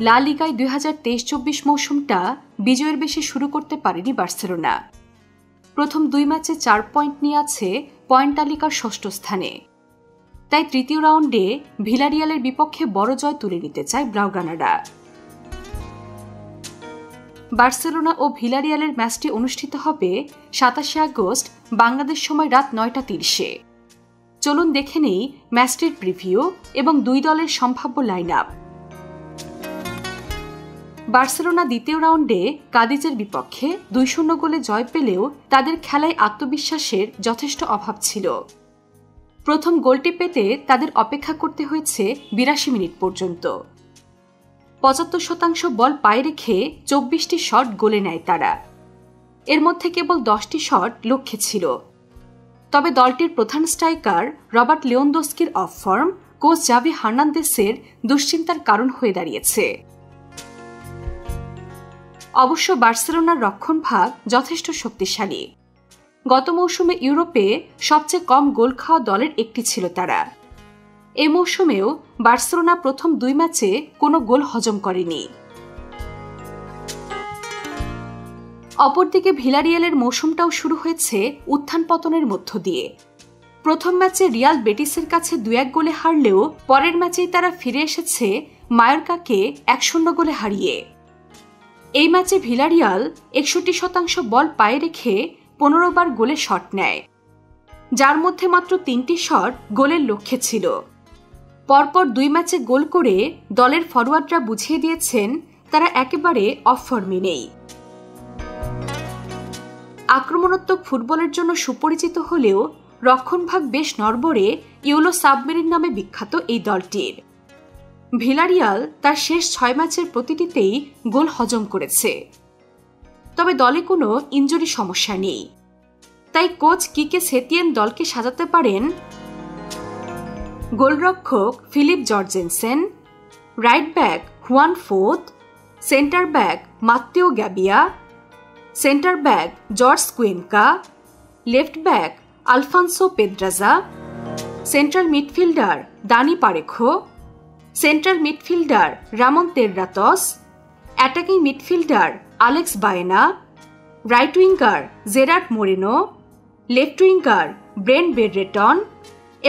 লা লিগায় দুই হাজার তেইশ চব্বিশ মৌসুমটা বিজয়ের বেশি শুরু করতে পারেনি বার্সেলোনা। প্রথম দুই ম্যাচে চার পয়েন্ট নিয়ে আছে পয়েন্ট তালিকার ষষ্ঠ স্থানে। তাই তৃতীয় রাউন্ডে ভিলারিয়ালের বিপক্ষে বড় জয় তুলে নিতে চায় ব্রাউগানারা। বার্সেলোনা ও ভিলারিয়ালের ম্যাচটি অনুষ্ঠিত হবে সাতাশে আগস্ট, বাংলাদেশ সময় রাত নয়টা তিরিশে। চলুন দেখে নেই ম্যাচটির প্রিভিউ এবং দুই দলের সম্ভাব্য লাইন আপ বার্সেলোনা দ্বিতীয় রাউন্ডে কাদিজের বিপক্ষে দুই শূন্য গোলে জয় পেলেও তাদের খেলায় আত্মবিশ্বাসের যথেষ্ট অভাব ছিল। প্রথম গোলটি পেতে তাদের অপেক্ষা করতে হয়েছে বিরাশি মিনিট পর্যন্ত। পঁচাত্তর শতাংশ বল পায়ে রেখে চব্বিশটি শট গোলে নেয় তারা। এর মধ্যে কেবল দশটি শট লক্ষ্যে ছিল। তবে দলটির প্রধান স্ট্রাইকার রবার্ট লিওন্দোস্কির অফ ফর্ম কোচ জাভি হার্নান্দেসের দুশ্চিন্তার কারণ হয়ে দাঁড়িয়েছে। অবশ্য বার্সেলোনার রক্ষণভাগ যথেষ্ট শক্তিশালী। গত মৌসুমে ইউরোপে সবচেয়ে কম গোল খাওয়া দলের একটি ছিল তারা। এ মৌসুমেও বার্সেলোনা প্রথম দুই ম্যাচে কোনো গোল হজম করেনি। অপরদিকে ভিলারিয়ালের মৌসুমটাও শুরু হয়েছে উত্থান পতনের মধ্য দিয়ে। প্রথম ম্যাচে রিয়াল বেটিসের কাছে দু এক গোলে হারলেও পরের ম্যাচেই তারা ফিরে এসেছে মায়োরকাকে এক শূন্য গোলে হারিয়ে। এই ম্যাচে ভিলারিয়াল একষট্টি শতাংশ বল পায়ে রেখে পনেরো বার গোলে শট নেয়। যার মধ্যে মাত্র তিনটি শট গোলের লক্ষ্যে ছিল। পরপর দুই ম্যাচে গোল করে দলের ফরোয়ার্ডরা বুঝিয়ে দিয়েছেন, তারা একেবারে অফ নেই। আক্রমণাত্মক ফুটবলের জন্য সুপরিচিত হলেও রক্ষণভাগ বেশ নরবরে ইউলো সাবমেরিন নামে বিখ্যাত এই দলটির। ভিলারিয়াল তার শেষ ছয় ম্যাচের প্রতিটিতেই গোল হজম করেছে। তবে দলে কোনো ইঞ্জুরি সমস্যা নেই। তাই কোচ কিকে সেতিয়েন দলকে সাজাতে পারেন গোলরক্ষক Filip Jorgensen, right back Juan Foyth centre back Matteo Gabbia, centre back Jorge Cuenca, left back Alfonso Pedraza, central midfielder Dani Parejo central midfielder Ramon Terrats, attacking midfielder Alex Baena, right winger Gerard Moreno, left winger Ben Brereton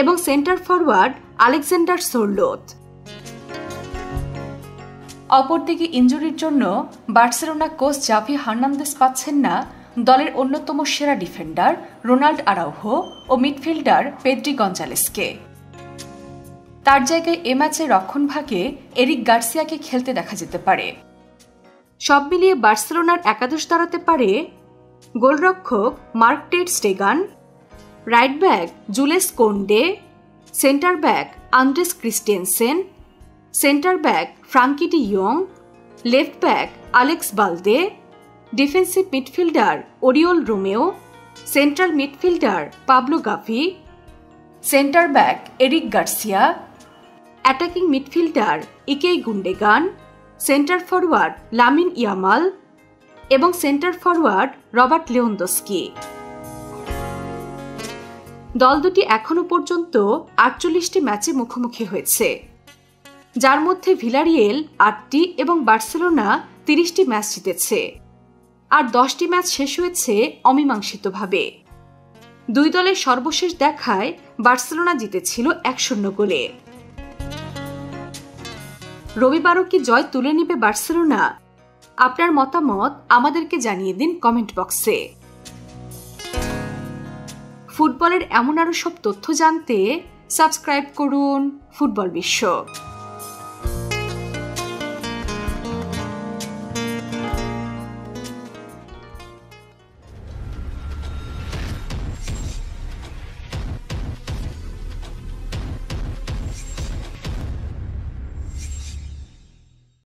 এবং centre forward Alexander Sorloth. অপরদিকে ইঞ্জুরির জন্য Barcelona coach Xavi Hernandez পাচ্ছেন না দলের অন্যতম সেরা defender Ronald Araujo ও midfielder Pedri গঞ্জালেসকে। তার জায়গায় এ ম্যাচে রক্ষণভাগে এরিক গার্সিয়াকে খেলতে দেখা যেতে পারে। সব মিলিয়ে বার্সেলোনার একাদশ দাঁড়াতে পারে গোলরক্ষক Marc ter Stegen, right back Jules Kounde, centre back Andreas Christensen centre back Frenkie de young, left back Alex Balde, defensive midfielder Oriol Romeu, central midfielder Pablo Gavi, centre back Eric Garcia attacking midfielder Ilkay Gundogan, centre forward Lamine Yamal এবং centre forward Robert Lewandowski. দল দুটি এখনও পর্যন্ত আটচল্লিশটি ম্যাচে মুখোমুখি হয়েছে, যার মধ্যে ভিলারিয়েল আটটি এবং বার্সেলোনা তিরিশটি ম্যাচ জিতেছে, আর দশটি ম্যাচ শেষ হয়েছে অমীমাংসিতভাবে। দুই দলের সর্বশেষ দেখায় বার্সেলোনা জিতেছিল এক শূন্য গোলে। রবিবারও কি জয় তুলে নিবে বার্সেলোনা? আপনার মতামত আমাদেরকে জানিয়ে দিন কমেন্ট বক্সে। ফুটবলের এমন আরও সব তথ্য জানতে সাবস্ক্রাইব করুন ফুটবল বিশ্ব।